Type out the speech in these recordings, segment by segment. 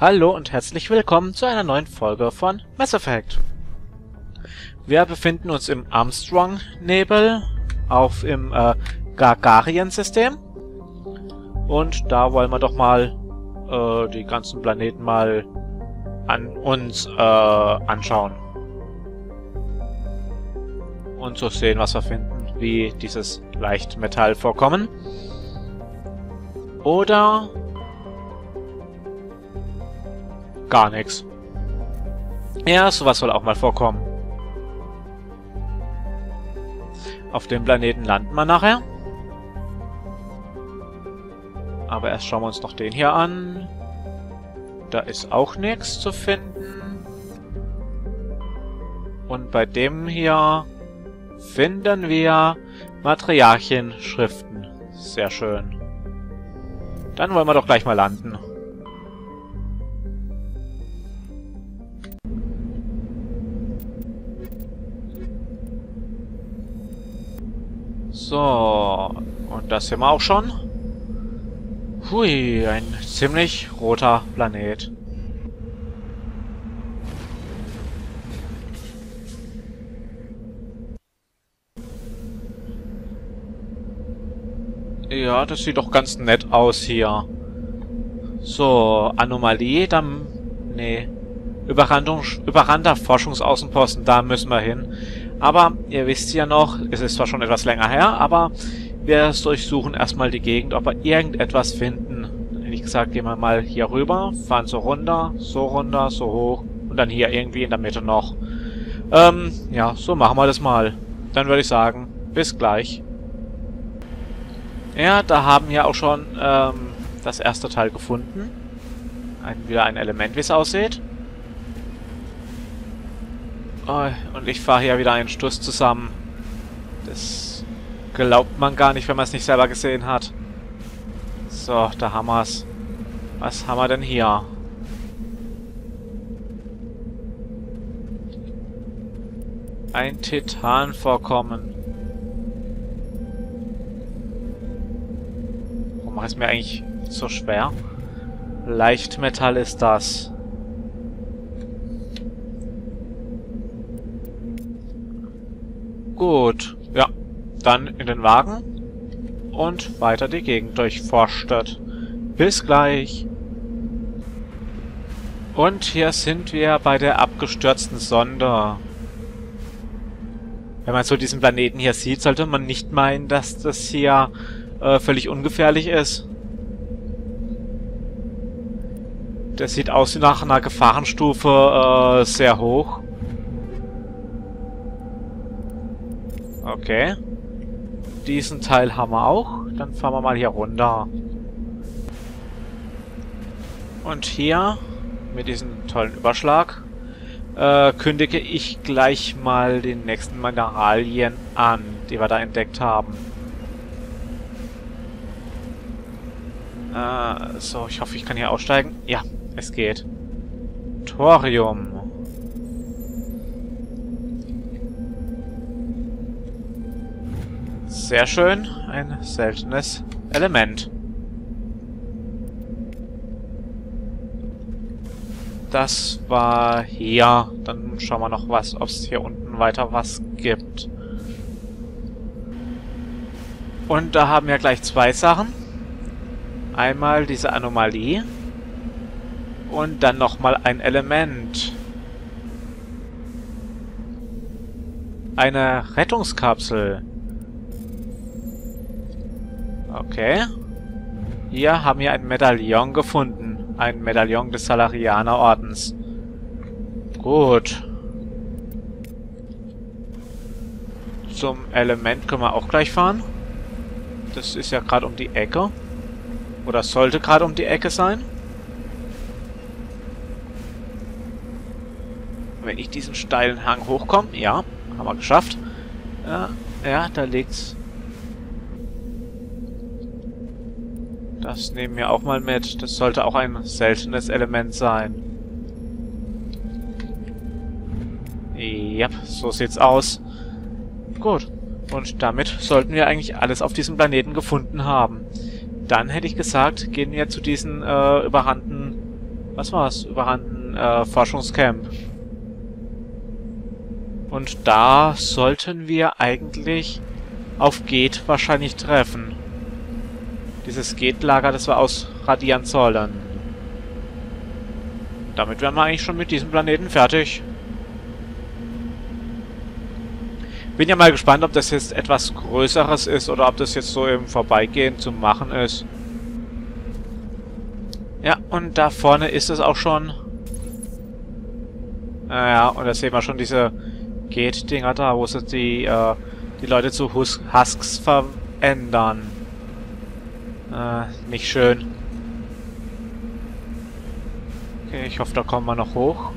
Hallo und herzlich willkommen zu einer neuen Folge von Mass Effect. Wir befinden uns im Armstrong-Nebel auf im äh, Gargarien-System. Und da wollen wir doch mal äh, die ganzen Planeten mal an uns äh, anschauen. Und so sehen, was wir finden, wie dieses Leichtmetallvorkommen. Oder gar nichts. Ja, sowas soll auch mal vorkommen. Auf dem Planeten landen wir nachher. Aber erst schauen wir uns noch den hier an. Da ist auch nichts zu finden. Und bei dem hier finden wir Materialchen-Schriften. Sehr schön. Dann wollen wir doch gleich mal landen. So, und das sind wir auch schon. Hui, ein ziemlich roter Planet. Ja, das sieht doch ganz nett aus hier. So, Anomalie, dann... Nee. Überrandung, überrannter Forschungsaußenposten, da müssen wir hin. Aber ihr wisst ja noch, es ist zwar schon etwas länger her, aber wir durchsuchen erstmal die Gegend, ob wir irgendetwas finden. Dann hätte ich gesagt, gehen wir mal hier rüber, fahren so runter, so runter, so hoch und dann hier irgendwie in der Mitte noch. Ähm, ja, so machen wir das mal. Dann würde ich sagen, bis gleich. Ja, da haben wir auch schon ähm, das erste Teil gefunden. Ein, wieder ein Element, wie es aussieht. Oh, und ich fahre hier wieder einen Stuss zusammen. Das glaubt man gar nicht, wenn man es nicht selber gesehen hat. So, da haben wir es. Was haben wir denn hier? Ein Titanvorkommen. Warum macht es mir eigentlich so schwer? Leichtmetall ist das. Gut. Ja. Dann in den Wagen. Und weiter die Gegend durchforstet. Bis gleich. Und hier sind wir bei der abgestürzten Sonde. Wenn man so diesen Planeten hier sieht, sollte man nicht meinen, dass das hier äh, völlig ungefährlich ist. Das sieht aus wie nach einer Gefahrenstufe äh, sehr hoch. Okay. Diesen Teil haben wir auch. Dann fahren wir mal hier runter. Und hier, mit diesem tollen Überschlag, äh, kündige ich gleich mal die nächsten Mineralien an, die wir da entdeckt haben. Äh, so, ich hoffe, ich kann hier aussteigen. Ja, es geht. Thorium. Sehr schön. Ein seltenes Element. Das war hier. Dann schauen wir noch was, ob es hier unten weiter was gibt. Und da haben wir gleich zwei Sachen. Einmal diese Anomalie. Und dann nochmal ein Element. Eine Rettungskapsel. Okay. Hier haben wir ein Medaillon gefunden. Ein Medaillon des Salarianer-Ordens. Gut. Zum Element können wir auch gleich fahren. Das ist ja gerade um die Ecke. Oder sollte gerade um die Ecke sein. Wenn ich diesen steilen Hang hochkomme, ja, haben wir geschafft. Ja, ja da liegt's Das nehmen wir auch mal mit. Das sollte auch ein seltenes Element sein. Ja, so sieht's aus. Gut. Und damit sollten wir eigentlich alles auf diesem Planeten gefunden haben. Dann hätte ich gesagt, gehen wir zu diesen äh, überrannten äh, was war's? Überrannten äh, Forschungscamp. Und da sollten wir eigentlich auf Geht wahrscheinlich treffen. Dieses Geht-Lager, das wir ausradieren sollen. Damit wären wir eigentlich schon mit diesem Planeten fertig. Bin ja mal gespannt, ob das jetzt etwas Größeres ist oder ob das jetzt so im Vorbeigehen zu machen ist. Ja, und da vorne ist es auch schon. Naja, und da sehen wir schon diese Geht-Dinger da, wo sie die, äh, die Leute zu Hus Husks verändern. Äh, nicht schön. Okay, ich hoffe, da kommen wir noch hoch.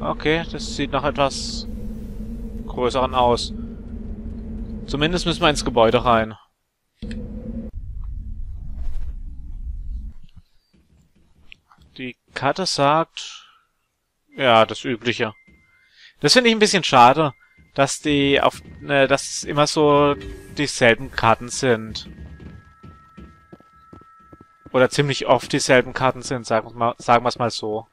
Okay, das sieht nach etwas größeren aus. Zumindest müssen wir ins Gebäude rein. Die Karte sagt... Ja, das Übliche. Das finde ich ein bisschen schade, dass die auf... Äh, dass immer so dieselben Karten sind. Oder ziemlich oft dieselben Karten sind, sagen wir sagen wir es mal so.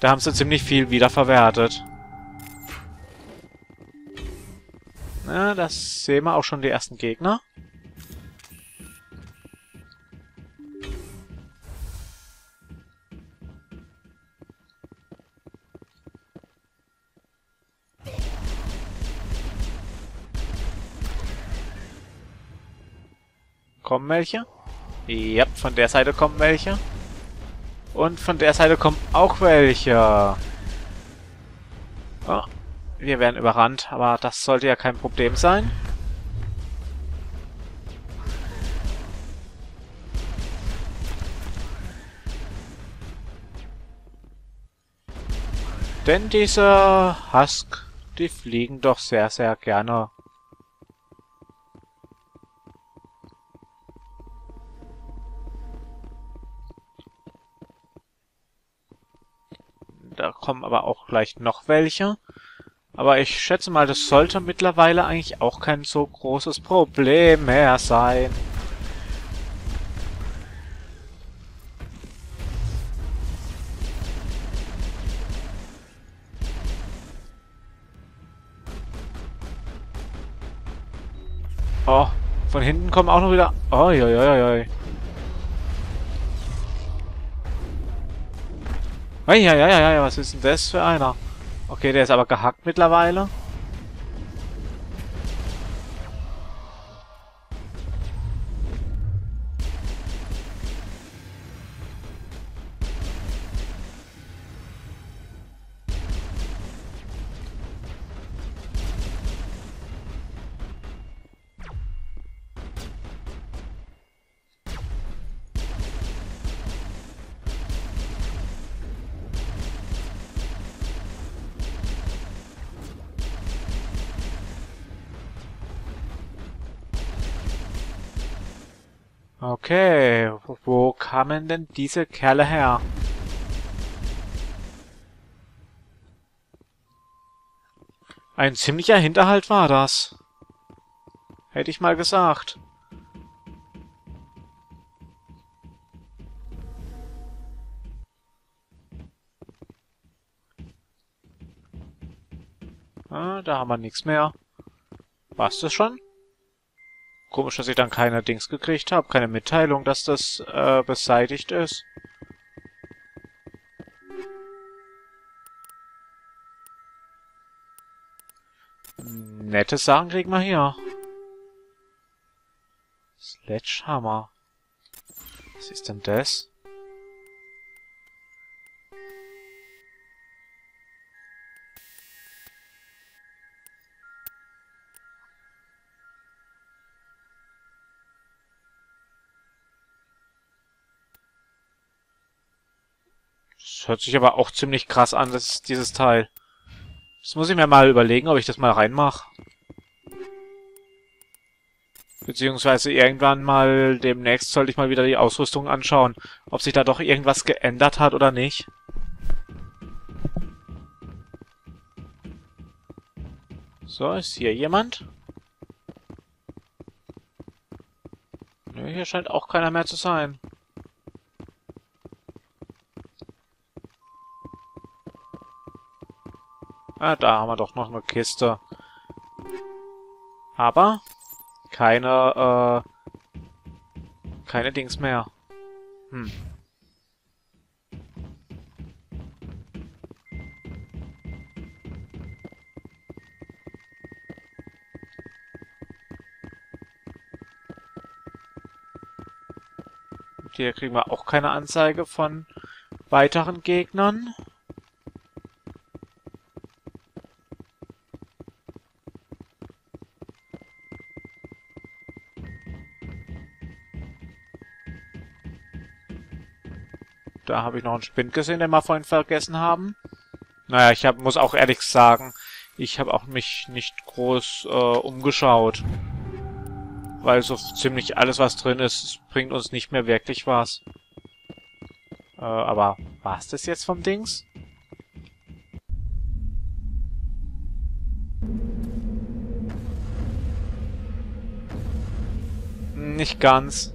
Da haben sie ziemlich viel wiederverwertet. Na, das sehen wir auch schon die ersten Gegner. Kommen welche? Ja, von der Seite kommen welche. Und von der Seite kommen auch welche. Oh, wir werden überrannt, aber das sollte ja kein Problem sein. Denn diese Husk, die fliegen doch sehr, sehr gerne Da kommen aber auch gleich noch welche. Aber ich schätze mal, das sollte mittlerweile eigentlich auch kein so großes Problem mehr sein. Oh, von hinten kommen auch noch wieder... Oh, ja, ja, ja, ja. Ja, ja, was ist denn das für einer? Okay, der ist aber gehackt mittlerweile. Okay, wo kamen denn diese Kerle her? Ein ziemlicher Hinterhalt war das. Hätte ich mal gesagt. Ah, da haben wir nichts mehr. War's das schon? Komisch, dass ich dann keine Dings gekriegt habe, keine Mitteilung, dass das äh, beseitigt ist. Nette Sachen kriegen wir hier. Sledgehammer. Was ist denn das? Hört sich aber auch ziemlich krass an, das dieses Teil. Das muss ich mir mal überlegen, ob ich das mal reinmache. Beziehungsweise irgendwann mal demnächst sollte ich mal wieder die Ausrüstung anschauen, ob sich da doch irgendwas geändert hat oder nicht. So, ist hier jemand? Nö, hier scheint auch keiner mehr zu sein. Ah, da haben wir doch noch eine Kiste. Aber keine, äh, keine Dings mehr. Hm. Hier kriegen wir auch keine Anzeige von weiteren Gegnern. Habe ich noch einen Spind gesehen, den wir vorhin vergessen haben. Naja, ich hab, muss auch ehrlich sagen, ich habe auch mich nicht groß äh, umgeschaut. Weil so ziemlich alles, was drin ist, bringt uns nicht mehr wirklich was. Äh, aber war's das jetzt vom Dings? Nicht ganz.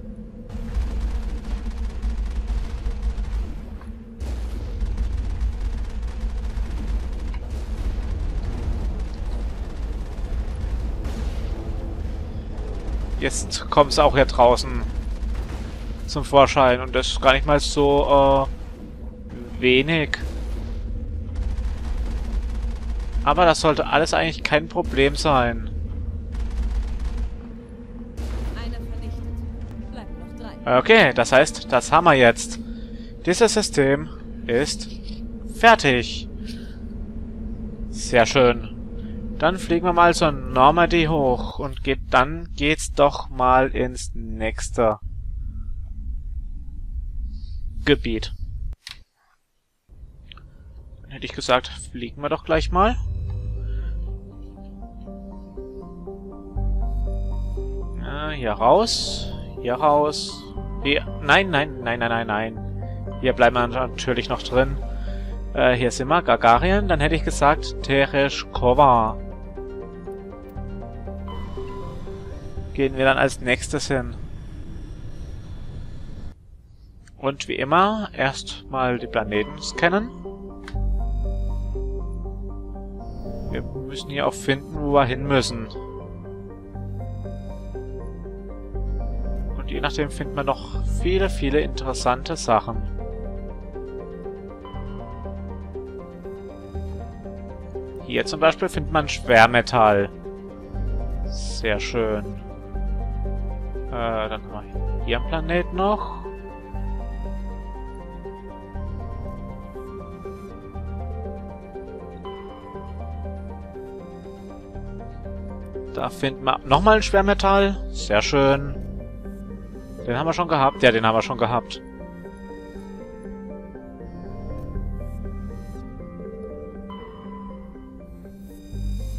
Jetzt kommt es auch hier draußen zum Vorschein und das ist gar nicht mal so äh, wenig. Aber das sollte alles eigentlich kein Problem sein. Okay, das heißt, das haben wir jetzt. Dieses System ist fertig. Sehr schön. Dann fliegen wir mal zur Normandy hoch und geht, dann geht's doch mal ins nächste Gebiet. Dann hätte ich gesagt, fliegen wir doch gleich mal. Ja, hier raus. Hier raus. Hier. Nein, nein, nein, nein, nein, nein. Hier bleiben wir natürlich noch drin. Äh, hier sind wir, Gagarin. Dann hätte ich gesagt, Tereshkova. Gehen wir dann als nächstes hin. Und wie immer, erstmal die Planeten scannen. Wir müssen hier auch finden, wo wir hin müssen. Und je nachdem finden wir noch viele, viele interessante Sachen. Hier zum Beispiel findet man Schwermetall. Sehr schön. Äh, dann haben wir hier einen Planet noch. Da finden wir nochmal ein Schwermetall. Sehr schön. Den haben wir schon gehabt. Ja, den haben wir schon gehabt.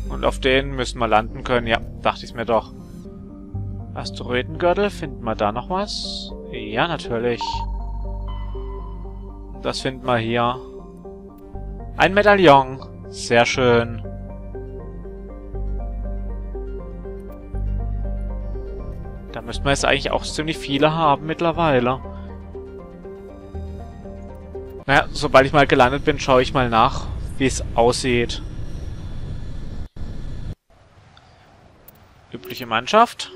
Und auf den müssen wir landen können. Ja, dachte ich mir doch. Asteroidengürtel, finden wir da noch was? Ja, natürlich. Das finden wir hier. Ein Medaillon. Sehr schön. Da müssten wir jetzt eigentlich auch ziemlich viele haben mittlerweile. Naja, sobald ich mal gelandet bin, schaue ich mal nach, wie es aussieht. Übliche Mannschaft.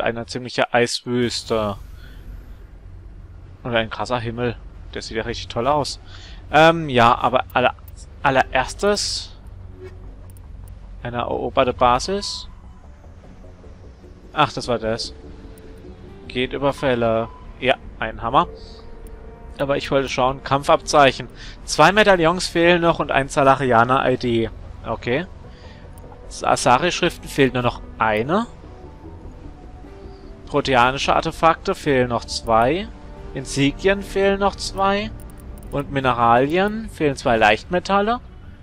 Und eine ziemliche Eiswüste. Und ein krasser Himmel. Der sieht ja richtig toll aus. Ähm, ja, aber aller, allererstes eine eroberte Basis. Ach, das war das. Geht über Fälle. Ja, ein Hammer. Aber ich wollte schauen, Kampfabzeichen. Zwei Medaillons fehlen noch und ein Salarianer-ID. Okay. Asari-Schriften fehlt nur noch eine. Proteanische Artefakte fehlen noch zwei. Insignien fehlen noch zwei. Und Mineralien fehlen zwei Leichtmetalle.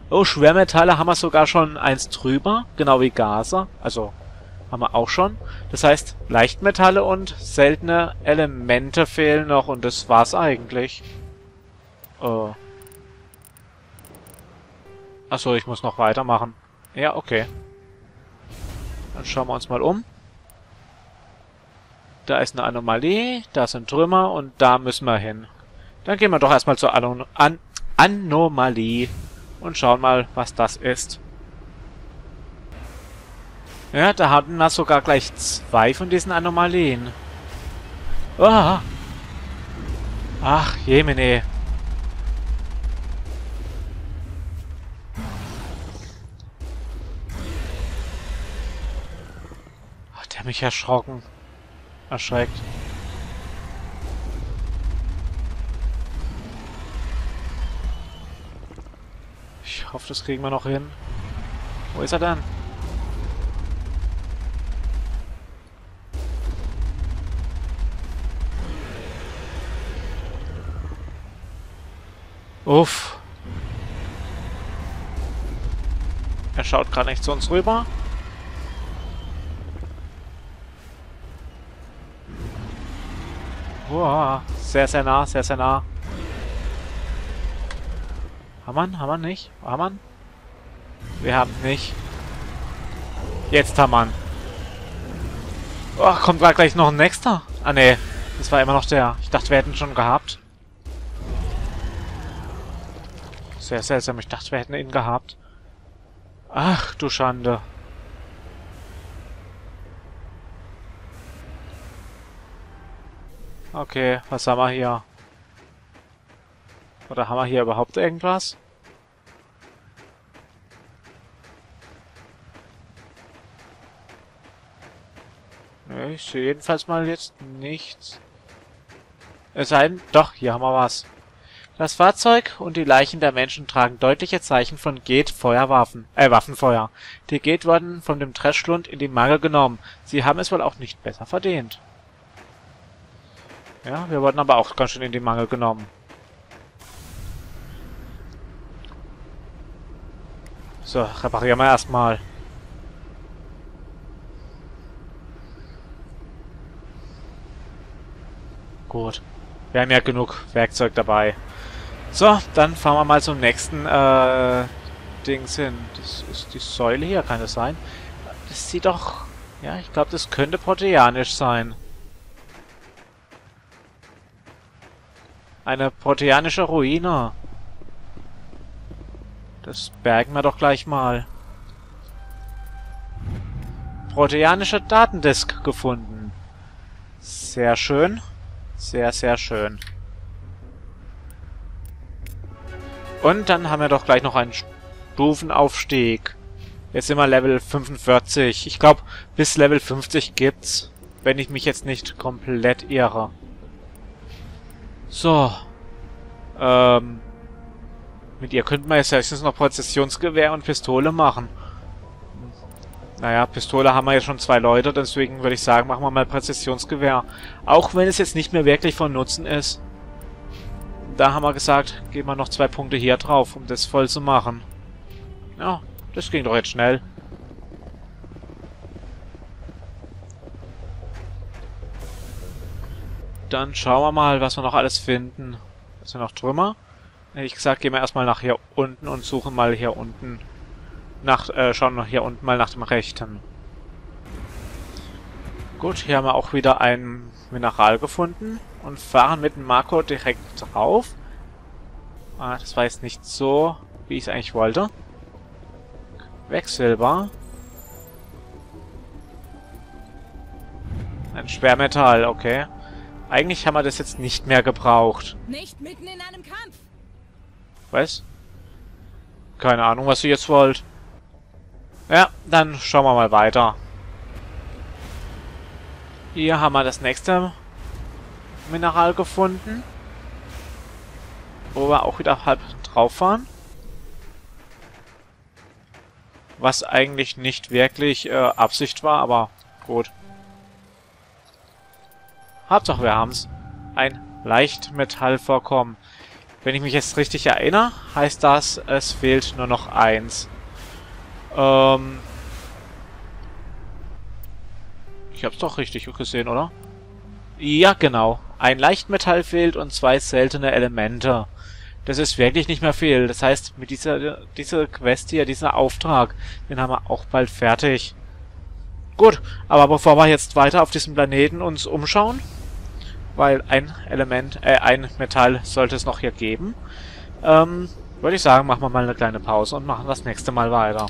Oh, Schwermetalle haben wir sogar schon eins drüber, genau wie Gase. Also haben wir auch schon. Das heißt, Leichtmetalle und seltene Elemente fehlen noch und das war's eigentlich. Äh. Achso, ich muss noch weitermachen. Ja, okay. Dann schauen wir uns mal um. Da ist eine Anomalie, da sind Trümmer und da müssen wir hin. Dann gehen wir doch erstmal zur An An Anomalie und schauen mal, was das ist. Ja, da hatten wir sogar gleich zwei von diesen Anomalien. Oh. Ach, jemine. Hat der mich erschrocken. Erschreckt. Ich hoffe, das kriegen wir noch hin. Wo ist er denn? Uff. Er schaut gerade nicht zu uns rüber. Uah, sehr, sehr nah, sehr, sehr nah. Haben wir nicht? Haben wir haben nicht. Jetzt wir Oh, kommt gleich noch ein nächster. Ah, nee. Das war immer noch der. Ich dachte, wir hätten schon gehabt. Sehr seltsam. Ich dachte, wir hätten ihn gehabt. Ach, du Schande. Okay, was haben wir hier? Oder haben wir hier überhaupt irgendwas? Ne, ich sehe jedenfalls mal jetzt nichts. Es sei denn, doch, hier haben wir was. Das Fahrzeug und die Leichen der Menschen tragen deutliche Zeichen von Geht Feuerwaffen, äh Waffenfeuer. Die Geht wurden von dem Trashschlund in die Mangel genommen. Sie haben es wohl auch nicht besser verdient. Ja, wir wurden aber auch ganz schön in die Mangel genommen. So, reparieren wir erstmal. Gut. Wir haben ja genug Werkzeug dabei. So, dann fahren wir mal zum nächsten äh, Dings hin. Das ist die Säule hier, kann das sein? Das sieht doch... Ja, ich glaube, das könnte proteanisch sein. Eine proteanische Ruine. Das bergen wir doch gleich mal. Proteanische Datendisk gefunden. Sehr schön. Sehr, sehr schön. Und dann haben wir doch gleich noch einen Stufenaufstieg. Jetzt sind wir Level 45. Ich glaube, bis Level 50 gibt's. Wenn ich mich jetzt nicht komplett irre. So. Ähm. Mit ihr könnten wir jetzt höchstens noch Präzisionsgewehr und Pistole machen. Naja, Pistole haben wir ja schon zwei Leute, deswegen würde ich sagen, machen wir mal Präzisionsgewehr. Auch wenn es jetzt nicht mehr wirklich von Nutzen ist da haben wir gesagt, geben wir noch zwei Punkte hier drauf, um das voll zu machen. Ja, das ging doch jetzt schnell. Dann schauen wir mal, was wir noch alles finden. Das sind noch Trümmer. Ich gesagt, gehen wir erstmal nach hier unten und suchen mal hier unten. Nach, äh, schauen wir hier unten mal nach dem rechten. Gut, hier haben wir auch wieder ein Mineral gefunden und fahren mit dem Marco direkt drauf. Ah, das war jetzt nicht so, wie ich es eigentlich wollte. Wechselbar. Ein Schwermetall, okay. Eigentlich haben wir das jetzt nicht mehr gebraucht. Nicht mitten in einem Kampf. Was? Keine Ahnung, was ihr jetzt wollt. Ja, dann schauen wir mal weiter. Hier haben wir das nächste Mineral gefunden. Wo wir auch wieder halb drauf fahren. Was eigentlich nicht wirklich äh, Absicht war, aber gut. Hauptsache wir haben's. Ein Leichtmetallvorkommen. Wenn ich mich jetzt richtig erinnere, heißt das, es fehlt nur noch eins. Ähm... Ich hab's doch richtig gesehen, oder? Ja, genau. Ein Leichtmetall fehlt und zwei seltene Elemente. Das ist wirklich nicht mehr viel. Das heißt, mit dieser, dieser Quest hier, dieser Auftrag, den haben wir auch bald fertig. Gut, aber bevor wir jetzt weiter auf diesem Planeten uns umschauen, weil ein Element, äh, ein Metall sollte es noch hier geben, ähm, würde ich sagen, machen wir mal eine kleine Pause und machen das nächste Mal weiter.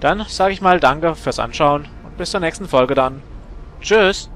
Dann sage ich mal Danke fürs Anschauen und bis zur nächsten Folge dann. Tschüss!